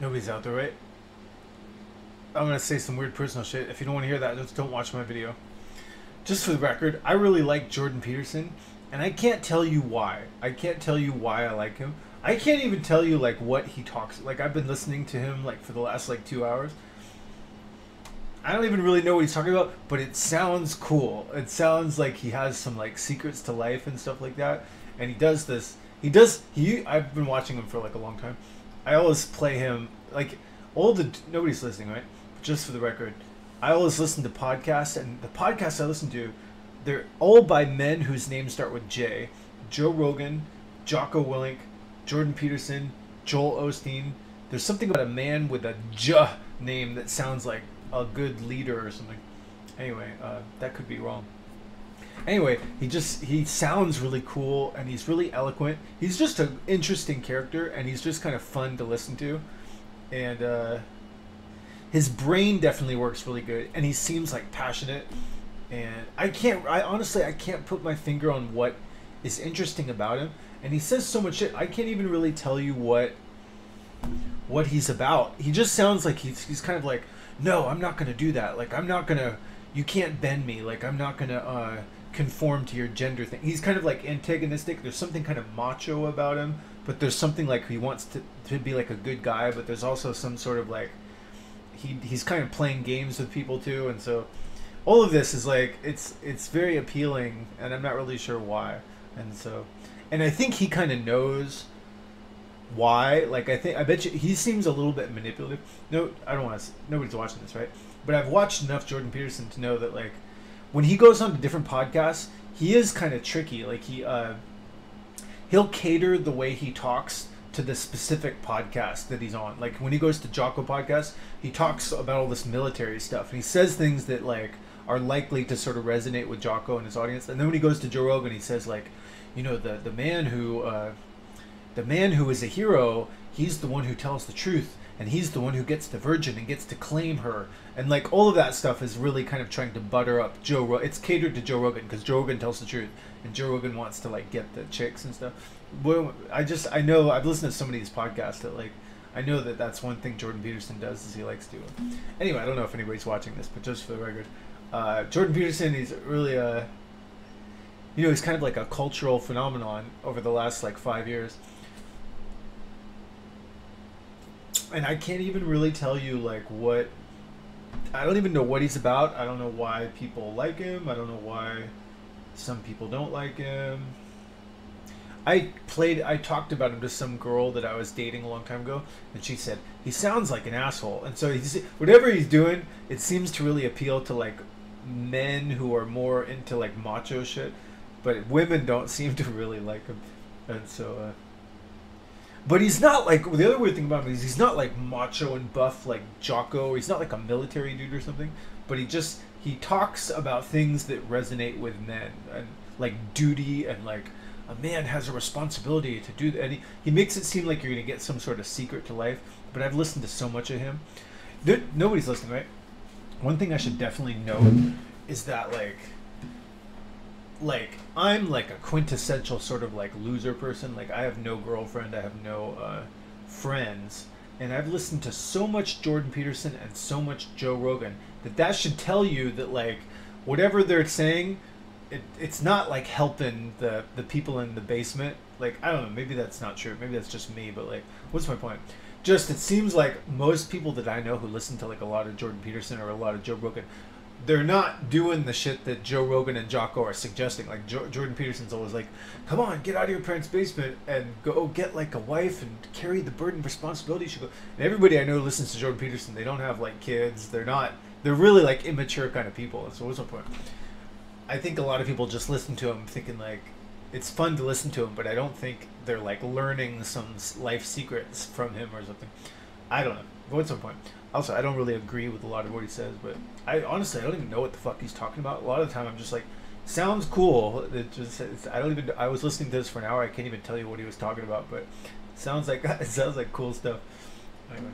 Nobody's out there, right? I'm gonna say some weird personal shit. If you don't want to hear that, just don't watch my video. Just for the record, I really like Jordan Peterson, and I can't tell you why. I can't tell you why I like him. I can't even tell you like what he talks. Like I've been listening to him like for the last like two hours. I don't even really know what he's talking about, but it sounds cool. It sounds like he has some like secrets to life and stuff like that. And he does this. He does. He. I've been watching him for like a long time. I always play him like all the nobody's listening, right? Just for the record, I always listen to podcasts, and the podcasts I listen to, they're all by men whose names start with J. Joe Rogan, Jocko Willink, Jordan Peterson, Joel Osteen. There's something about a man with a J name that sounds like a good leader or something. Anyway, uh, that could be wrong. Anyway, he just he sounds really cool and he's really eloquent. He's just an interesting character and he's just kind of fun to listen to, and uh, his brain definitely works really good and he seems like passionate. And I can't, I honestly, I can't put my finger on what is interesting about him. And he says so much shit. I can't even really tell you what what he's about. He just sounds like he's he's kind of like no, I'm not gonna do that. Like I'm not gonna. You can't bend me. Like I'm not gonna uh, conform to your gender thing. He's kind of like antagonistic. There's something kind of macho about him, but there's something like he wants to to be like a good guy. But there's also some sort of like he he's kind of playing games with people too, and so all of this is like it's it's very appealing, and I'm not really sure why. And so, and I think he kind of knows why. Like I think I bet you he seems a little bit manipulative. No, I don't want to. Nobody's watching this, right? But I've watched enough Jordan Peterson to know that like when he goes on to different podcasts, he is kind of tricky. Like he uh, he'll cater the way he talks to the specific podcast that he's on. Like when he goes to Jocko podcast, he talks about all this military stuff and he says things that like are likely to sort of resonate with Jocko and his audience. And then when he goes to Joe Rogan, he says like, you know, the the man who uh, the man who is a hero, he's the one who tells the truth and he's the one who gets the virgin and gets to claim her and like all of that stuff is really kind of trying to butter up Joe Rogan. It's catered to Joe Rogan because Joe Rogan tells the truth and Joe Rogan wants to like get the chicks and stuff. Well, I just I know I've listened to some of these podcasts that like I know that that's one thing Jordan Peterson does is he likes to. Anyway, I don't know if anybody's watching this, but just for the record, uh, Jordan Peterson he's really a you know he's kind of like a cultural phenomenon over the last like five years and I can't even really tell you like what I don't even know what he's about. I don't know why people like him. I don't know why some people don't like him. I played I talked about him to some girl that I was dating a long time ago and she said he sounds like an asshole. And so he's whatever he's doing, it seems to really appeal to like men who are more into like macho shit, but women don't seem to really like him. And so uh but he's not like the other weird thing about him is he's not like macho and buff like Jocko. He's not like a military dude or something. But he just he talks about things that resonate with men and like duty and like a man has a responsibility to do that. And he, he makes it seem like you're gonna get some sort of secret to life. But I've listened to so much of him. There, nobody's listening, right? One thing I should definitely note is that like like I'm like a quintessential sort of like loser person. Like I have no girlfriend, I have no uh, friends, and I've listened to so much Jordan Peterson and so much Joe Rogan that that should tell you that like whatever they're saying, it, it's not like helping the the people in the basement. Like I don't know, maybe that's not true. Maybe that's just me. But like, what's my point? Just it seems like most people that I know who listen to like a lot of Jordan Peterson or a lot of Joe Rogan they're not doing the shit that Joe Rogan and Jocko are suggesting. Like jo- Jordan Peterson's always like, "Come on, get out of your parents' basement and go get like a wife and carry the burden of responsibility." You should go. And everybody I know listens to Jordan Peterson. They don't have like kids. They're not. They're really like immature kind of people. So what's the point? I think a lot of people just listen to him thinking like it's fun to listen to him, but I don't think they're like learning some life secrets from him or something. I don't know. What's the point? also I don't really agree with a lot of what he says, but I honestly I don't even know what the fuck he's talking about. A lot of the time I'm just like, sounds cool. It just I don't even I was listening to this for an hour. I can't even tell you what he was talking about, but sounds like it sounds like cool stuff. Anyway.